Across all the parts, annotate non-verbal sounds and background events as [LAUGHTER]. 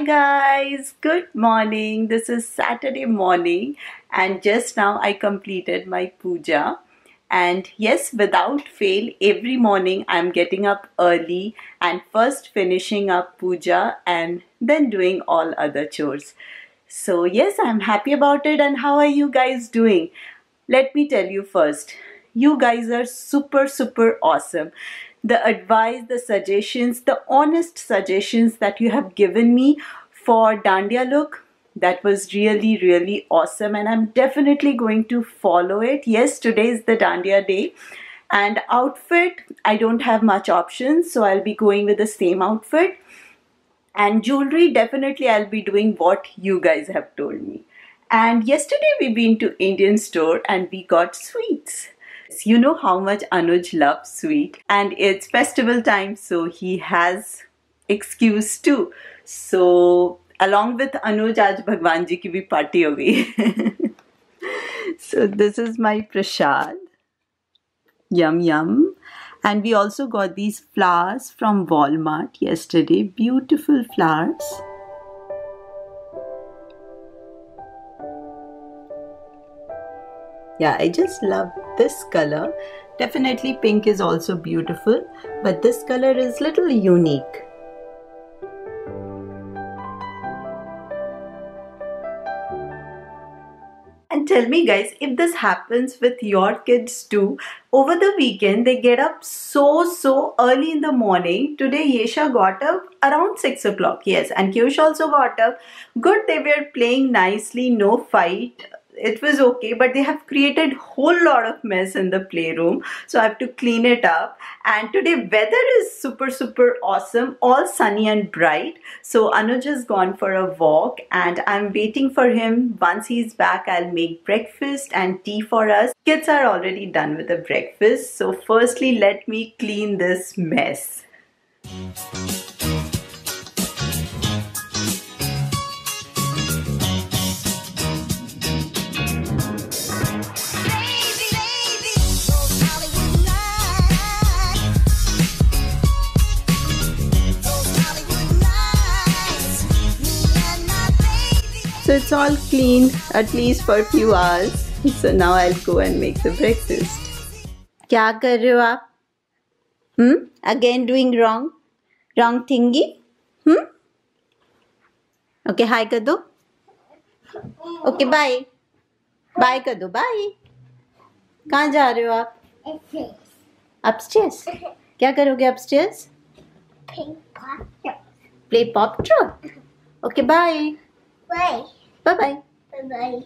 Hi guys, good morning. This is Saturday morning and just now I completed my puja. And yes, without fail, every morning I'm getting up early and first finishing up puja and then doing all other chores. So yes, I'm happy about it. And how are you guys doing? Let me tell you first, you guys are super, super awesome the advice, the suggestions, the honest suggestions that you have given me for Dandiya look. That was really, really awesome, and I'm definitely going to follow it. Yes, today is the Dandiya day, and outfit I don't have much options, so I'll be going with the same outfit. And jewelry, definitely, I'll be doing what you guys have told me. And yesterday, we been to Indian store and we got sweets. You know how much Anuj loves sweet, and it's festival time, so he has excuse too. So, along with Anuj, aaj Bhagwan ji ki bhi party ho [LAUGHS] so, this is my prasad. Yum yum. And we also got these flowers from Walmart yesterday. Beautiful flowers. yeah i just love this color. Definitely pink is also beautiful, but this color is little unique. And tell me guys, if this happens with your kids too, over the weekend they get up so so early in the morning. Today Yesha got up around 6 o'clock, yes, and Kyush also got up. Good, they were playing nicely, no fight it was okay but they have created whole lot of mess in the playroom. So I have to clean it up. And today weather is super super awesome all sunny and bright. So Anuj has gone for a walk and I'm waiting for him. Once he's back I'll make breakfast and tea for us. Kids are already done with the breakfast. So firstly let me clean this mess So it's all cleaned at least for a few hours. So now I'll go and make the breakfast. क्या कर रहे हो आप Hmm? Again doing wrong? Wrong thingy? Hmm? Okay, hi कर दो Okay, bye. Bye कर दो bye. कहाँ जा रहे हो आप Upstairs. क्या करोगे upstairs? Play pop truck. Okay, bye. Bye. Bye bye. Bye bye.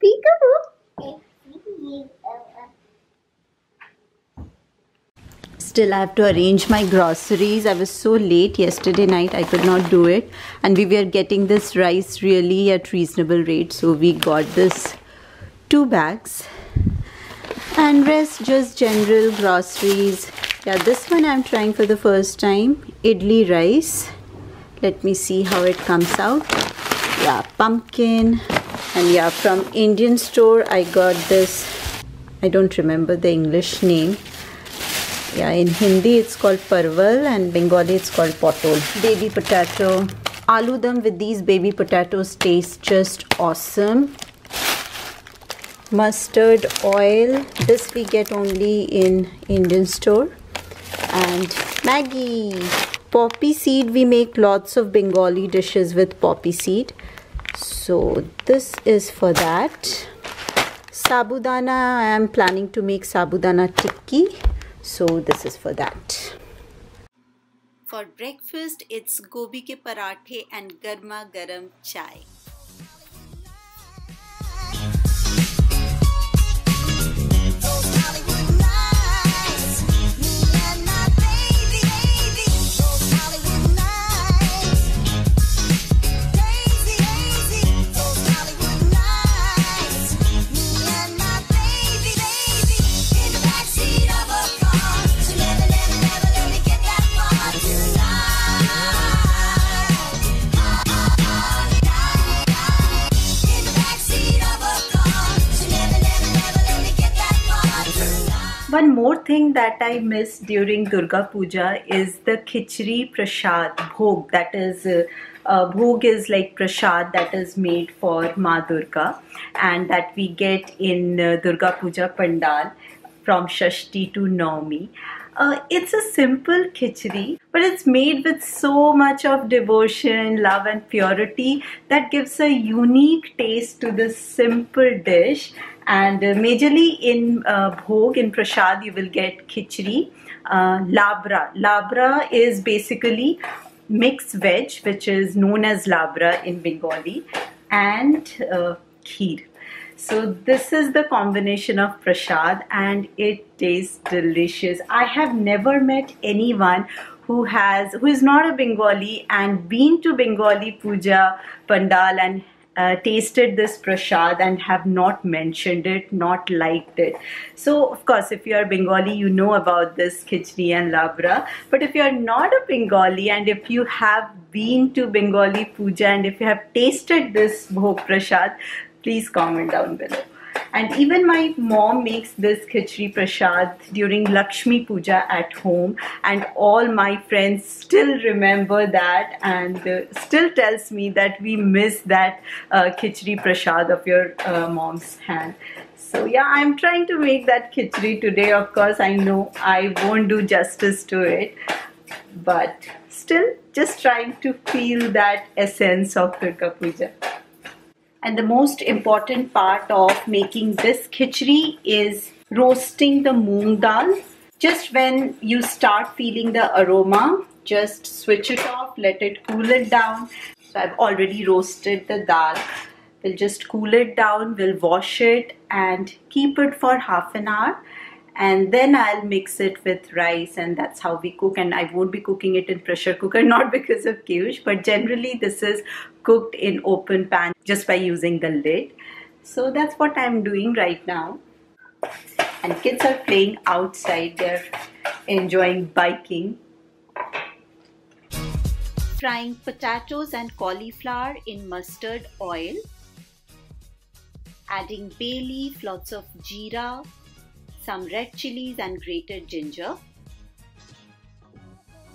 Peekaboo. Still, I have to arrange my groceries. I was so late yesterday night, I could not do it. And we were getting this rice really at reasonable rate. So, we got this two bags. And rest just general groceries. Yeah, this one I'm trying for the first time. Idli rice. Let me see how it comes out. Yeah, pumpkin. And yeah, from Indian store, I got this. I don't remember the English name yeah in hindi it's called parval and bengali it's called potol baby potato aloo dum with these baby potatoes taste just awesome mustard oil. This we get only in indian store. And maggi. Poppy seed we make lots of bengali dishes with poppy seed. So this is for that. Sabudana i am planning to make sabudana tikki. So this is for that. For breakfast it's gobi ke parathe and garma garam chai more thing that I miss during Durga Puja is the khichdi prasad bhog. That is, uh, uh, bhog is like prasad that is made for Ma Durga, and that we get in uh, Durga Puja pandal from Shashti to Naumi. Uh, it's a simple khichdi, but it's made with so much of devotion, love, and purity that gives a unique taste to this simple dish. And uh, majorly in uh, bhog, in prasad, you will get khichdi, uh, labra. Labra is basically mixed veg, which is known as labra in Bengali, and uh, kheer. So this is the combination of prasad and it tastes delicious. I have never met anyone who has who is not a Bengali and been to Bengali puja pandal and uh, tasted this prasad and have not mentioned it, not liked it. So, of course, if you are Bengali, you know about this khichdi and labra. But if you are not a Bengali and if you have been to Bengali puja and if you have tasted this bhog prasad, please comment down below. And even my mom makes this khichdi prasad during Lakshmi Puja at home, and all my friends still remember that and uh, still tells me that we miss that uh, khichdi prasad of your uh, mom's hand. So yeah, I'm trying to make that khichdi today. Of course, I know I won't do justice to it, but still just trying to feel that essence of Durga Puja. And the most important part of making this khichdi is roasting the moong dal. Just when you start feeling the aroma, just switch it off, let it cool it down. So I've already roasted the dal. We'll just cool it down, we'll wash it and keep it for half an hour and then I'll mix it with rice and that's how we cook. And I won't be cooking it in pressure cooker [LAUGHS] not because of Piyush but generally this is cooked in open pan just by using the lid. So that's what I'm doing right now. And kids are playing outside. They're enjoying biking. Frying potatoes and cauliflower in mustard oil. Adding bay leaf lots of jeera some red chilies and grated ginger.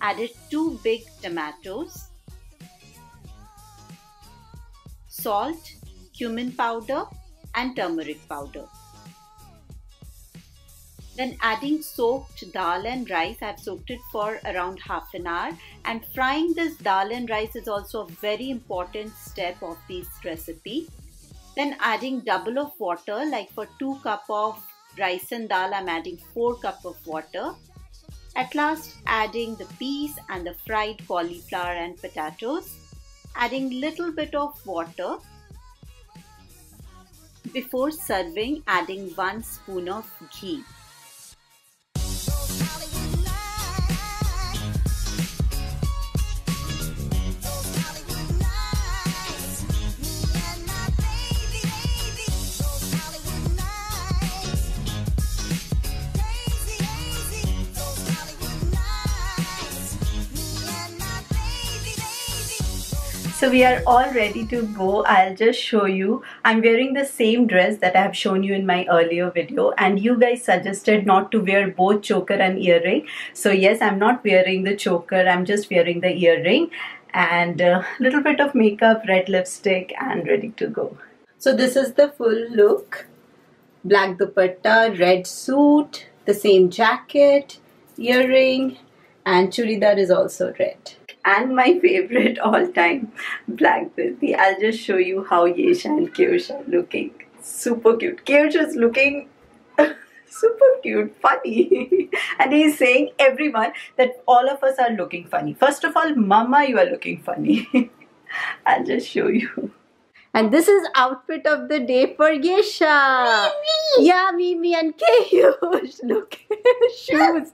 Added 2 big tomatoes. Salt, cumin powder and turmeric powder. Then adding soaked dal and rice. I've soaked it for around half an hour. And frying this dal and rice is also a very important step of this recipe. Then adding double of water like for 2 cup of rice and dal I'm adding 4 cup of water. At last adding the peas and the fried cauliflower and potatoes. Adding little bit of water. Before serving adding 1 spoon of ghee. So we are all ready to go. I'll just show you. I'm wearing the same dress that I have shown you in my earlier video and you guys suggested not to wear both choker and earring. So yes, I'm not wearing the choker. I'm just wearing the earring and a little bit of makeup, red lipstick and ready to go. So this is the full look. Black dupatta, red suit, the same jacket, earring and churidar is also red and my favorite [LAUGHS] all-time black bilti. I'll just show you how Yesh and Kyush are looking. Super cute. Kyush is looking [LAUGHS] super cute, funny. [LAUGHS] and he's saying everyone that all of us are looking funny. First of all, mama, you are looking funny. I'll just show you. And this is outfit of the day for Yesha. Mimi. Yeah, Mimi and Kyush. Look, shoes.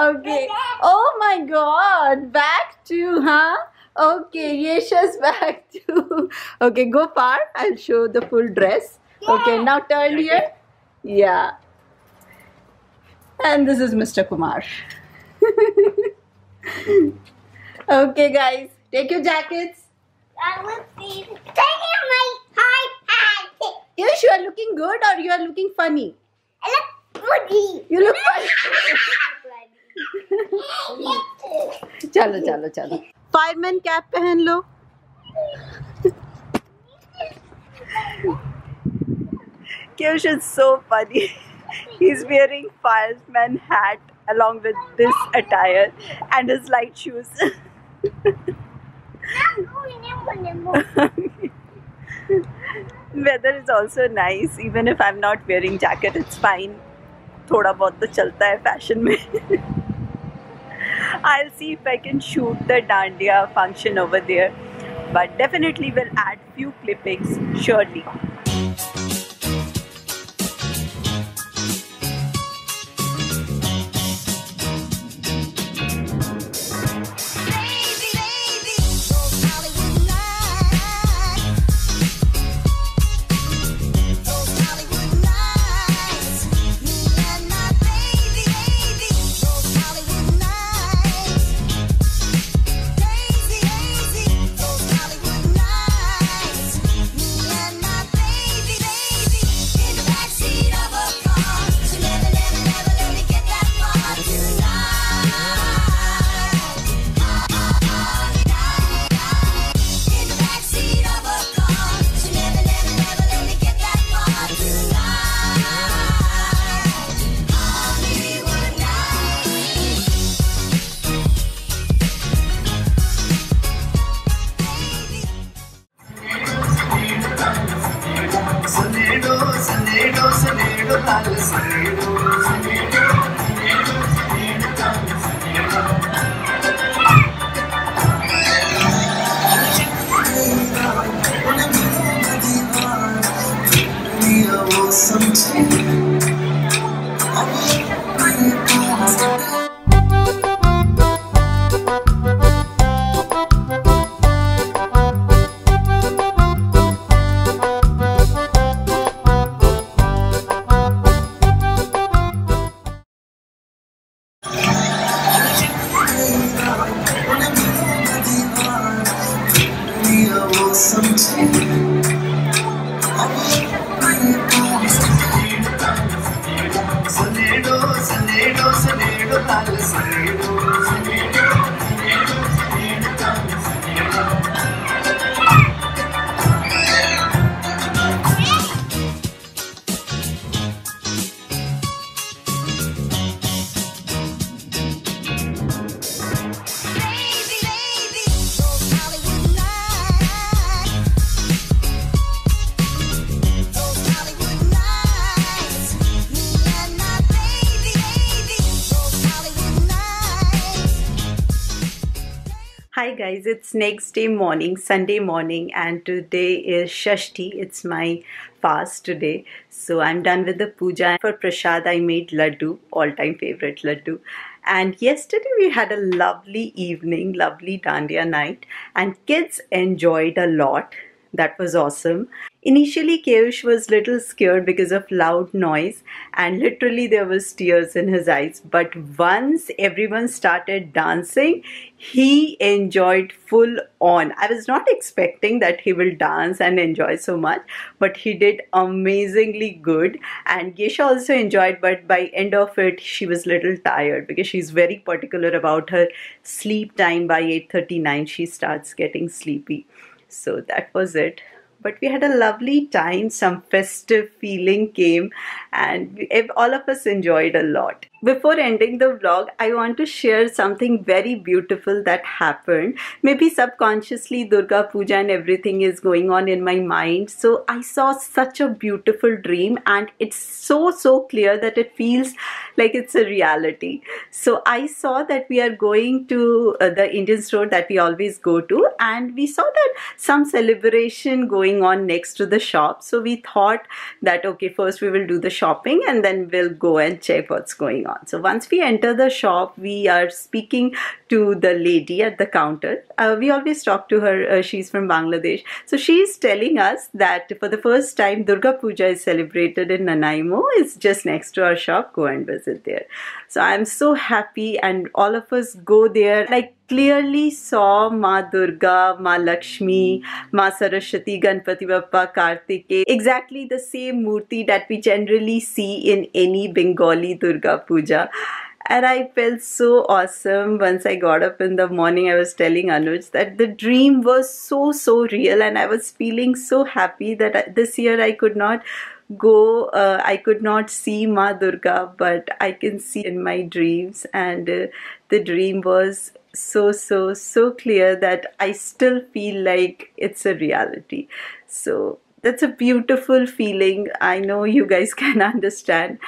Okay. Oh my god. Back to, huh? Okay, Yesha's [LAUGHS] back to. Okay, go far. I'll show the full dress. Okay, now turn here. Yeah. And this is Mr. Kumar. [LAUGHS] okay, guys. Take your jackets. I will. Take my iPad. Yes, you are looking good or you are looking funny? I look funny. You look [LAUGHS] funny. चलो चलो चलो fireman cap पहन लो Kyush is so funny. He's wearing fireman hat along with this attire and his light shoes. Weather is also nice. Even if I'm not wearing jacket, it's fine. थोड़ा बहुत तो चलता है fashion में। I see if I can shoot the dandiya function over there but definitely will add few clippings surely Something. trabalho. Hi guys, it's next day morning, Sunday morning, and today is Shashti. It's my fast today. So I'm done with the puja. For prasad, I made laddu, all-time favorite laddu. And yesterday we had a lovely evening, lovely dandiya night, and kids enjoyed a lot. That was awesome. Initially, Kyush was little scared because of loud noise, and literally there was tears in his eyes. But once everyone started dancing, he enjoyed full on. I was not expecting that he will dance and enjoy so much, but he did amazingly good. And Yesha also enjoyed, but by end of it, she was little tired because she's very particular about her sleep time. By 8:39, she starts getting sleepy. So that was it. But we had a lovely time, some festive feeling came, and all of us enjoyed a lot. Before ending the vlog, I want to share something very beautiful that happened. Maybe subconsciously, Durga Puja and everything is going on in my mind. So I saw such a beautiful dream, and it's so, so clear that it feels like it's a reality. So I saw that we are going to uh, the Indian store that we always go to, and we saw that some celebration going on next to the shop. So we thought that okay, first we will do the shopping and then we'll go and check what's going on. So once we enter the shop, we are speaking to the lady at the counter. Uh, we always talk to her. Uh, she's from Bangladesh. So she's telling us that for the first time, Durga Puja is celebrated in Nanaimo. It's just next to our shop. Go and visit there. So I'm so happy, and all of us go there. Like clearly saw Ma Durga, Ma Lakshmi, hmm. Ma Saraswati, Ganpati Bappa, Kartike, exactly the same murti that we generally see in any Bengali Durga Puja. And I felt so awesome once I got up in the morning. I was telling Anuj that the dream was so, so real, and I was feeling so happy that I- this year I could not go uh, i could not see ma durga but i can see in my dreams. And uh, the dream was so so so clear that i still feel like it's a reality. So that's a beautiful feeling. I know you guys [LAUGHS] can understand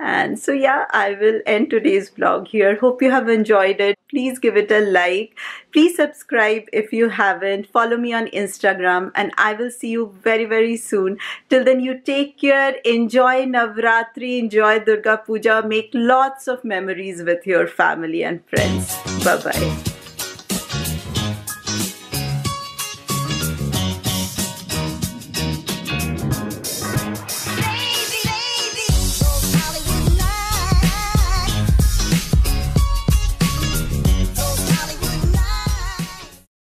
and so, yeah, I will end today's vlog here. Hope you have enjoyed it. Please give it a like. Please subscribe if you haven't. Follow me on Instagram, and I will see you very, very soon. Till then, you take care. Enjoy Navratri. Enjoy Durga Puja. Make lots of memories with your family and friends. Bye bye.